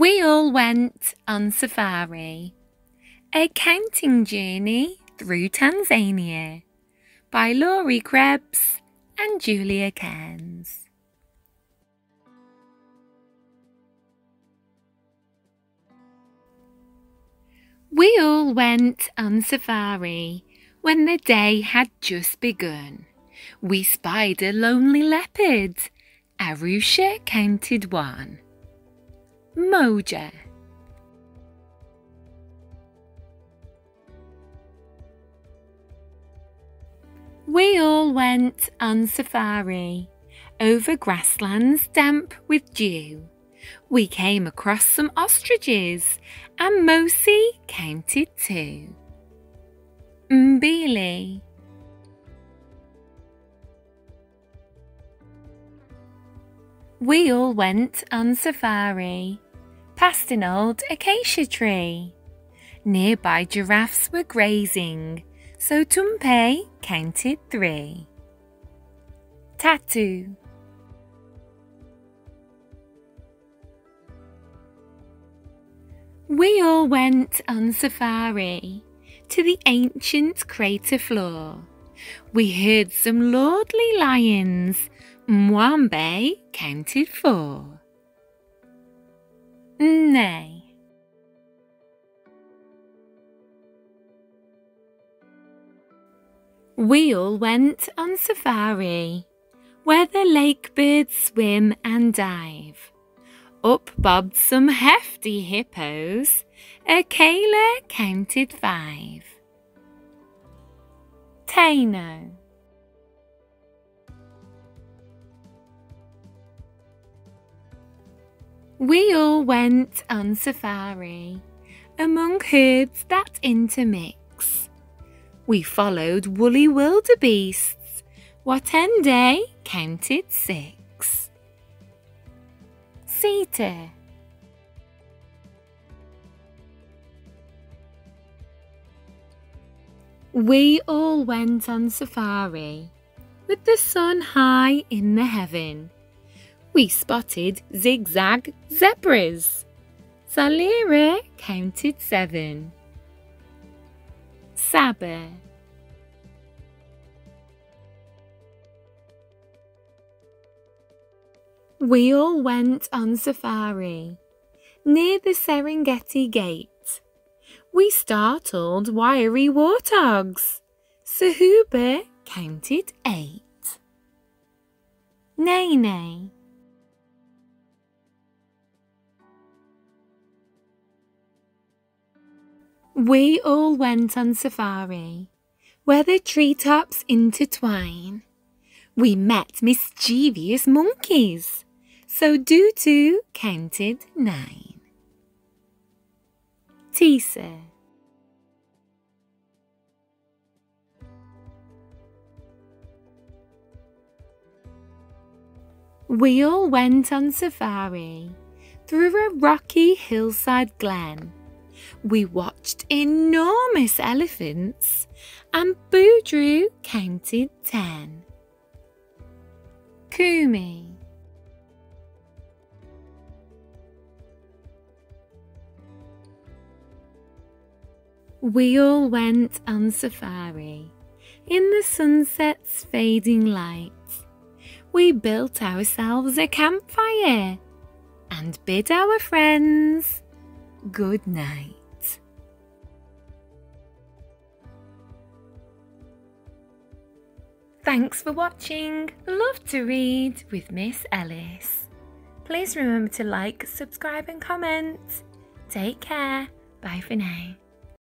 We all went on safari, a counting journey through Tanzania by Laurie Krebs and Julia Cairns. We all went on safari when the day had just begun. We spied a lonely leopard. Arusha counted one. Moja. We all went on safari over grasslands damp with dew. We came across some ostriches and Mosi counted two. Mbili. We all went on safari past an old acacia tree. Nearby giraffes were grazing, so Tumpe counted three. Tatu. We all went on safari to the ancient crater floor. We heard some lordly lions. Mwambe counted four. Nne. We all went on safari, where the lake birds swim and dive. Up bobbed some hefty hippos. Akeyla counted five. Tano. We all went on safari among herds that intermix. We followed woolly wildebeests. Watende counted six. Sita. We all went on safari with the sun high in the heaven. We spotted zigzag zebras. Salira counted seven. Saba. We all went on safari near the Serengeti Gate. We startled wiry warthogs. Sahuba counted eight. Nane. We all went on safari, where the treetops intertwine. We met mischievous monkeys, so Dutu counted nine. Tisa. We all went on safari through a rocky hillside glen we watched enormous elephants and Boudreaux counted ten. Kumi. We all went on safari in the sunset's fading light. We built ourselves a campfire and bid our friends good night. Thanks for watching Love2Read with Miss Ellis. Please remember to like, subscribe and comment. Take care. Bye for now.